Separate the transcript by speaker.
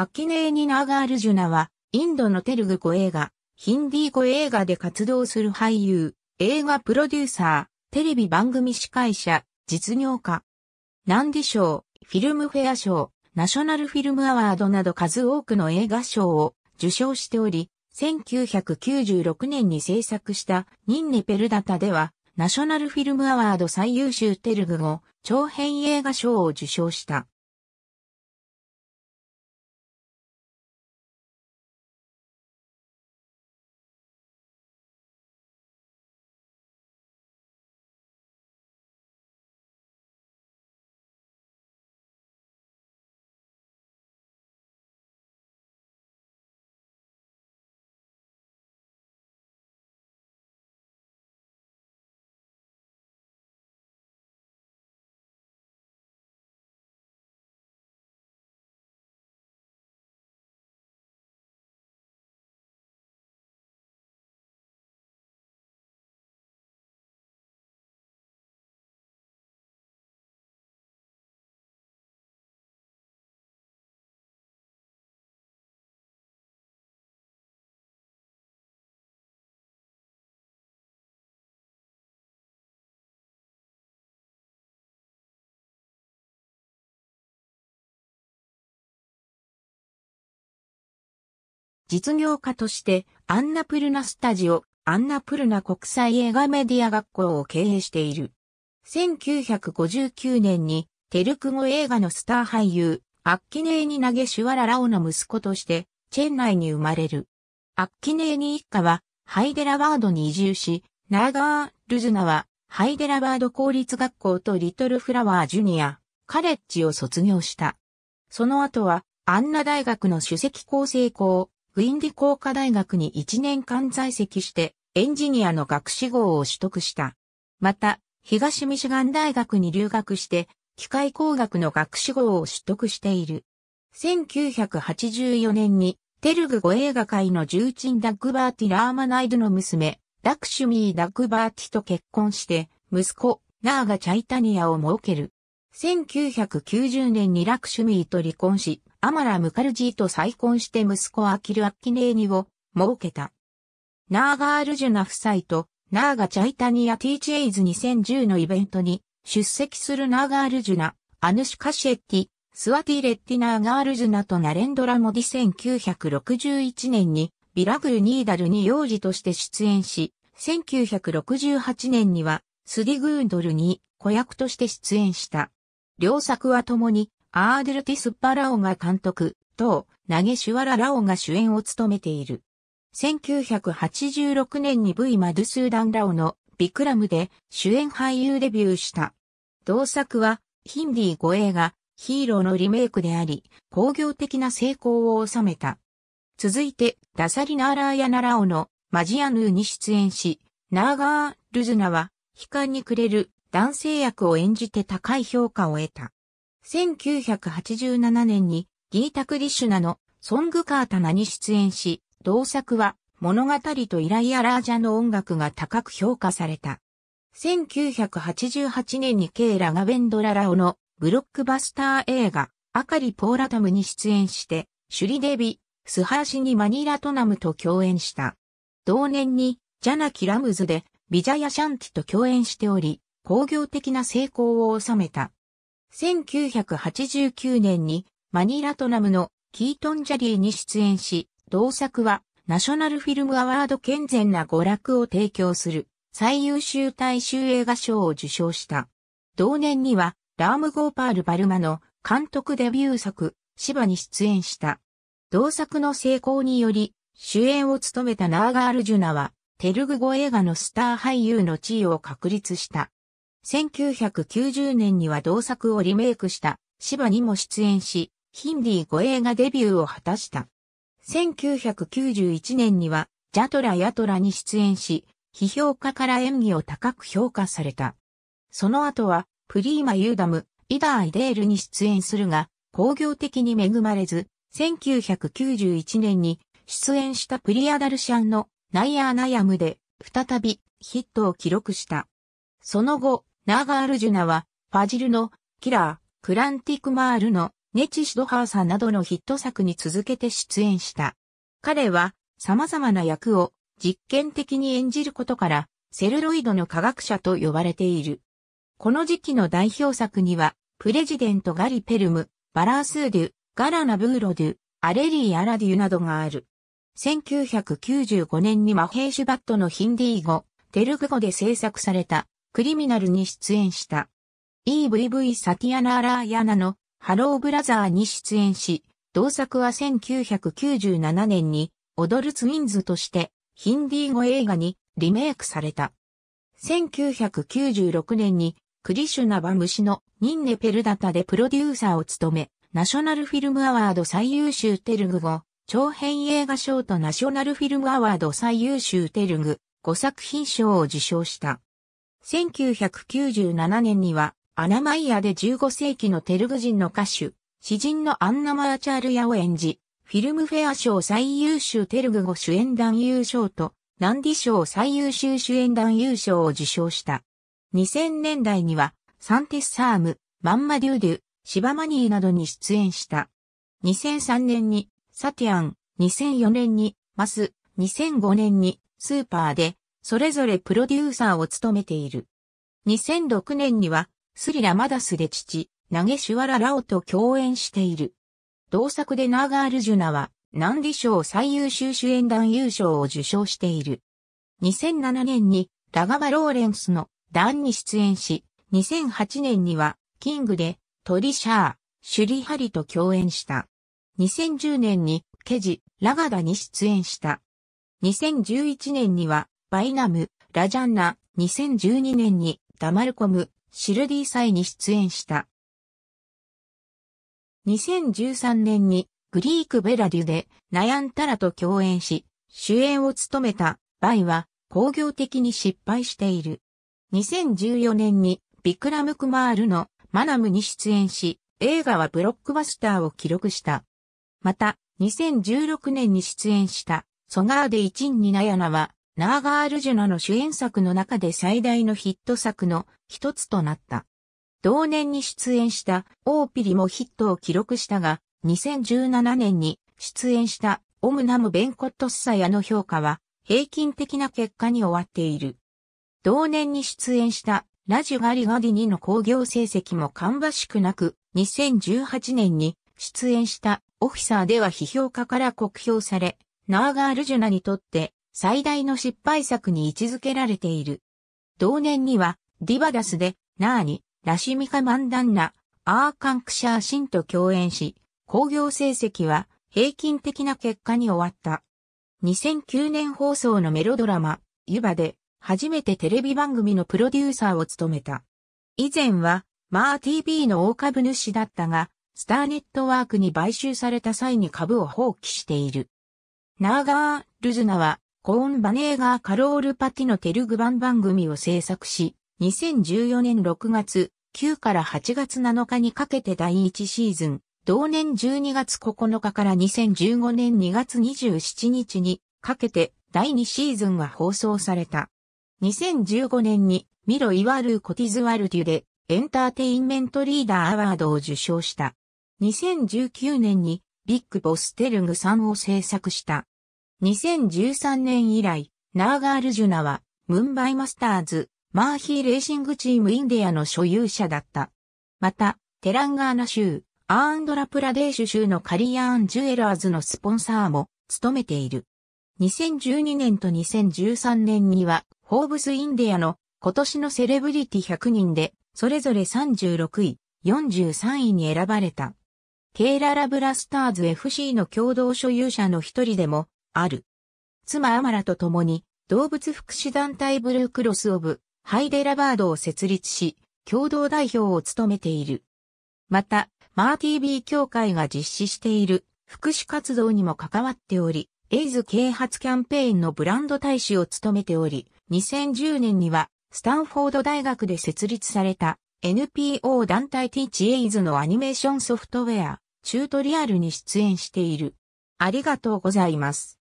Speaker 1: アキネーニ・ナーガールジュナは、インドのテルグ語映画、ヒンディー語映画で活動する俳優、映画プロデューサー、テレビ番組司会者、実業家。ナンディ賞、フィルムフェア賞、ナショナルフィルムアワードなど数多くの映画賞を受賞しており、1996年に制作したニンネペルダタでは、ナショナルフィルムアワード最優秀テルグ語長編映画賞を受賞した。実業家としてアンナプルナスタジオ、アンナプルナ国際映画メディア学校を経営している。1959年にテルク語映画のスター俳優、アッキネーニナゲシュワララオの息子としてチェン内に生まれる。アッキネーニ一家はハイデラバードに移住し、ナーガー・ルズナはハイデラバード公立学校とリトルフラワージュニア、カレッジを卒業した。その後はアンナ大学の首席構成校、ウィンディ工科大学に1年間在籍してエンジニアの学士号を取得した。また、東ミシガン大学に留学して機械工学の学士号を取得している。1984年にテルグ語映画界の重鎮ダッグバーティ・ラーマナイドの娘、ラクシュミー・ダッグバーティと結婚して、息子、ナーガ・チャイタニアを儲ける。1990年にラクシュミーと離婚し、アマラ・ムカルジーと再婚して息子アキル・アッキネーニを設けた。ナーガールジュナ夫妻とナーガ・チャイタニア・ティーチェイズ2010のイベントに出席するナーガールジュナ、アヌシュカシェッティ、スワティ・レッティナーガールジュナとナレンドラ・モディ1961年にビラグル・ニーダルに幼児として出演し、1968年にはスディグーンドルに子役として出演した。両作は共にアーデルティスッ・パラオが監督、と、ナゲシュワラ・ラオが主演を務めている。1986年に V マドゥスーダン・ラオのビクラムで主演俳優デビューした。同作はヒンディー語映画ヒーローのリメイクであり、工業的な成功を収めた。続いてダサリナーラーヤナラオのマジアヌーに出演し、ナーガー・ルズナは悲観に暮れる男性役を演じて高い評価を得た。1987年にギータクリシュナのソングカータナに出演し、同作は物語とイライアラージャの音楽が高く評価された。1988年にケイラガベンドララオのブロックバスター映画アカリポーラタムに出演して、シュリデビ、スハーシにマニラトナムと共演した。同年にジャナキ・ラムドゥでビジャヤシャンティと共演しており、興行的な成功を収めた。1989年にマニラトナムのギータンジャリに出演し、同作はナショナルフィルムアワード健全な娯楽を提供する最優秀大衆映画賞を受賞した。同年にはラーム・ゴーパール・バルマの監督デビュー作、シヴァに出演した。同作の成功により主演を務めたナーガール・ジュナはテルグ語映画のスター俳優の地位を確立した。1990年には同作をリメイクした芝にも出演し、ヒンディー語映画デビューを果たした。1991年にはジャトラ・ヤトラに出演し、批評家から演技を高く評価された。その後はプリーマ・ユーダム、イダー・イデールに出演するが、工業的に恵まれず、1991年に出演したプリアダルシャンのナイアーナヤムで再びヒットを記録した。その後、ナーガールジュナは、ファジルのキラー、クランティクマールのネチシドハーサなどのヒット作に続けて出演した。彼は様々な役を実験的に演じることから、セルロイドの科学者と呼ばれている。この時期の代表作には、プレジデントガリペルム、バラースーデュ、ガラナブーロドゥ、アレリー・アラデュなどがある。1995年にマヘーシュバットのヒンディー語、テルグ語で制作されたクリミナルに出演した。EVV サティアナーラーヤナのハローブラザーに出演し、同作は1997年に踊るツインズとしてヒンディー語映画にリメイクされた。1996年にクリシュナバムシのニンネペルダタでプロデューサーを務め、ナショナルフィルムアワード最優秀テルグ語、長編映画賞とナショナルフィルムアワード最優秀テルグ語作品賞を受賞した。1997年にはアナマイヤで15世紀のテルグ人の歌手、詩人のアンナマーチャーリヤを演じ、フィルムフェア賞最優秀テルグ語主演男優賞と、ナンディ賞最優秀主演男優賞を受賞した。2000年代には、サンテッサーム、マンマデュードゥ、シバマニーなどに出演した。2003年に、サティアン、2004年に、マス、2005年に、スーパーで、それぞれプロデューサーを務めている。2006年には、スリラマダスで父、ナゲシュワララオと共演している。同作でナーガールジュナは、ナンディ賞最優秀主演男優賞を受賞している。2007年にラガバ・ローレンスのダンに出演し、2008年にはキングでトリシャー、シュリハリと共演した。2010年にケディ、ラガダに出演した。2011年にはバイナム、ラジャンナ、2012年にダマルコム、シルディ・サイに出演した。2013年にグリーク・ベラデュでナヤンタラと共演し、主演を務めたバイは興行的に失敗している。2014年にビクラム・クマールのマナムに出演し、映画はブロックバスターを記録した。また、2016年に出演したソガーデ・イチン・ニナヤナはナーガールジュナの主演作の中で最大のヒット作の一つとなった。同年に出演したオーピリもヒットを記録したが、2017年に出演したオムナム・ベンコットスサヤの評価は平均的な結果に終わっている。同年に出演したラジュガリガディニの興行成績も芳しくなく、2018年に出演したオフィサーでは批評家から酷評され、ナーガールジュナにとって最大の失敗作に位置づけられている。同年には、ディバダスで、ナーニ、ラシミカ・マンダンナ、アーカンクシャーシンと共演し、興行成績は平均的な結果に終わった。2009年放送のメロドラマ、ユバで、初めてテレビ番組のプロデューサーを務めた。以前は、マー TV の大株主だったが、スターネットワークに買収された際に株を放棄している。ナーガー・ルズナはコーン・バネーガー・カロール・パティのテルグ版番組を制作し、2014年6月、9から8月7日にかけて第1シーズン、同年12月9日から2015年2月27日にかけて第2シーズンが放送された。2015年にミロ・イワルー・コティズワルデュでエンターテインメントリーダーアワードを受賞した。2019年にビッグボステルグ3を制作した。2013年以来、ナーガールジュナは、ムンバイマスターズ、マーヒーレーシングチームインディアの所有者だった。また、テランガーナ州、アーンドラプラデーシュ州のカリアーン・ジュエラーズのスポンサーも務めている。2012年と2013年には、フォーブス・インディアの今年のセレブリティ100人で、それぞれ36位、43位に選ばれた。ケーララブラスターズ FC の共同所有者の一人でもある。妻アマラと共に動物福祉団体ブルークロスオブハイデラバードを設立し、共同代表を務めている。また、マー TV 協会が実施している福祉活動にも関わっており、エイズ啓発キャンペーンのブランド大使を務めており、2010年にはスタンフォード大学で設立された NPO 団体 Teach エイズのアニメーションソフトウェア、チュートリアルに出演している。ありがとうございます。